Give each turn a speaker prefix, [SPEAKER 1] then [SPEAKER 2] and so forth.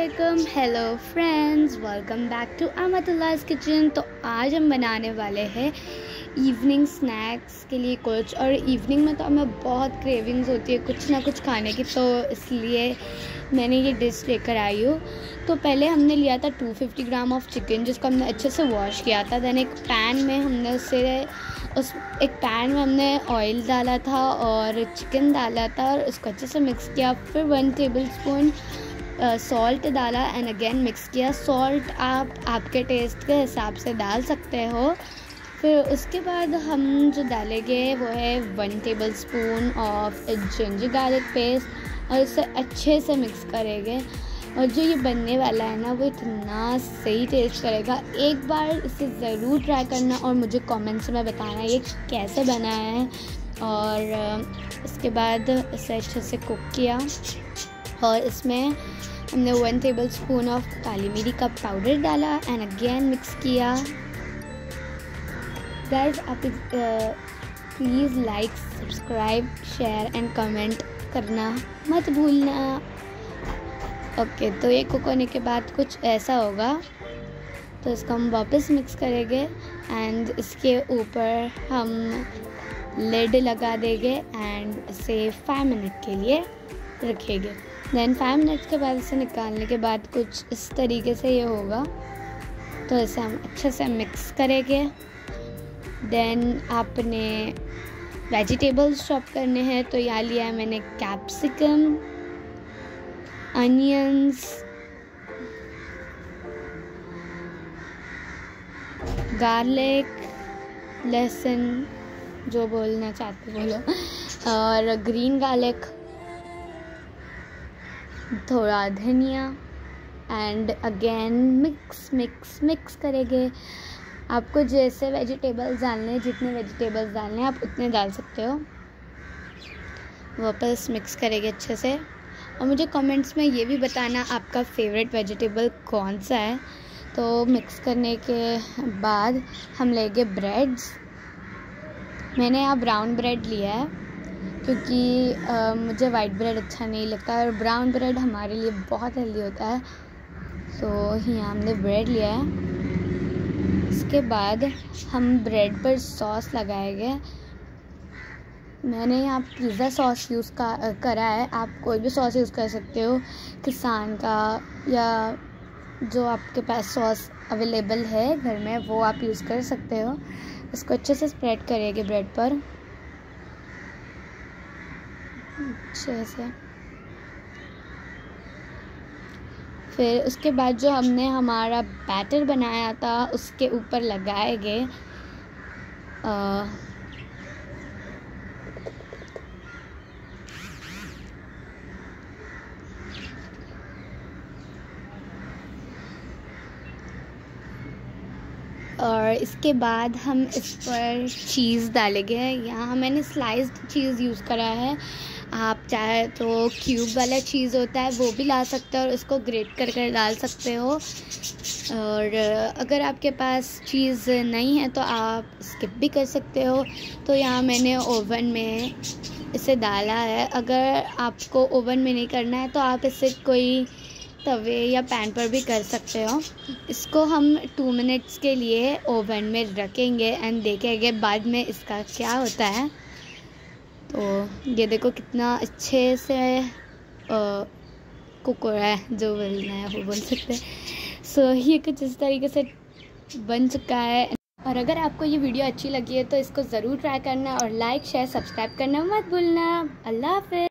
[SPEAKER 1] वालेकुम hello friends welcome back to Amatullah's kitchen तो आज हम बनाने वाले हैं इवनिंग स्नैक्स के लिए कुछ। और इवनिंग में तो हमें बहुत क्रेविंग्स होती है कुछ ना कुछ खाने की तो इसलिए मैंने ये डिश लेकर आई हूँ। तो पहले हमने लिया था 250 ग्राम ऑफ़ चिकन जिसको हमने अच्छे से वॉश किया था। देन एक पैन में हमने उसे, उस, एक पैन में हमने ऑयल डाला था और चिकन डाला था और उसको अच्छे से मिक्स किया। फिर वन टेबल स्पून सॉल्ट डाला एंड अगेन मिक्स किया। सॉल्ट आप, आपके टेस्ट के हिसाब से डाल सकते हो। फिर उसके बाद हम जो डालेंगे, वो है one tablespoon of ginger garlic paste और इसे अच्छे से मिक्स करेंगे। और जो ये बनने वाला है ना, वो इतना सही टेस्ट करेगा। एक बार इसे ज़रूर ट्राई करना और मुझे कमेंट्स में बताना ये कैसे बनाया है। और इसके बाद इसे अच्छे से कुक किया। और इसमें हमने वन टेबल स्पून ऑफ़ काली मिरी का पाउडर डाला एंड अगेन मिक्स किया। गाइस आप please like subscribe share and comment करना मत भूलना। ओके तो ये कुक होने के बाद कुछ ऐसा होगा। तो इसको हम वापस मिक्स करेंगे एंड इसके ऊपर हम लेड लगा देंगे एंड इसे फाइव मिनट के लिए रखेंगे। देन फाइव मिनट्स के बाद इसे निकालने के बाद कुछ इस तरीके से ये होगा। तो इसे हम अच्छे से मिक्स करेंगे। देन आपने वेजिटेबल्स चॉप करने हैं तो यहाँ लिया है मैंने कैप्सिकम अनियंस गार्लिक लहसुन, जो बोलना चाहते बोलो और ग्रीन गार्लिक थोड़ा धनिया and again mix mix mix करेंगे। आपको जैसे वेजिटेबल्स डालने जितने वेजिटेबल्स डालने आप उतने डाल सकते हो। वापस मिक्स करेंगे अच्छे से। और मुझे कमेंट्स में ये भी बताना, आपका फेवरेट वेजिटेबल कौन सा है? तो मिक्स करने के बाद हम लेंगे ब्रेड्स मैंने यहाँ ब्राउन ब्रेड लिया है। क्योंकि आ, मुझे वाइट ब्रेड अच्छा नहीं लगता और ब्राउन ब्रेड हमारे लिए बहुत हेल्दी होता है। तो यहाँ हमने ब्रेड लिया है। इसके बाद हम ब्रेड पर सॉस लगाएँगे। मैंने यहाँ पिज़्ज़ा सॉस यूज़ का करा है। आप कोई भी सॉस यूज़ कर सकते हो। किसान का या जो आपके पास सॉस अवेलेबल है घर में वो आप यूज़ कर सकते हो। इसको अच्छे से स्प्रेड करिएगा ब्रेड पर। अच्छे से। फिर उसके बाद जो हमने हमारा बैटर बनाया था उसके ऊपर लगाएँगे और इसके बाद हम इस पर चीज़ डालेंगे। यहाँ मैंने स्लाइस्ड चीज़ यूज़ करा है। आप चाहे तो क्यूब वाला चीज़ होता है, वो भी ला सकते हो और उसको ग्रेट कर कर डाल सकते हो। और अगर आपके पास चीज़ नहीं है तो आप स्किप भी कर सकते हो। तो यहाँ मैंने ओवन में इसे डाला है। अगर आपको ओवन में नहीं करना है तो आप इसे कोई तवे या पैन पर भी कर सकते हो। इसको हम टू मिनट्स के लिए ओवन में रखेंगे एंड देखेंगे बाद में इसका क्या होता है। तो ये देखो कितना अच्छे से कुक हो रहा है जो बोलना है वो बोल सकते हैं। सो so, ये कुछ इस तरीके से बन चुका है। और अगर आपको ये वीडियो अच्छी लगी है तो इसको ज़रूर ट्राई करना और लाइक शेयर सब्सक्राइब करना मत भूलना। अल्लाह हाफ़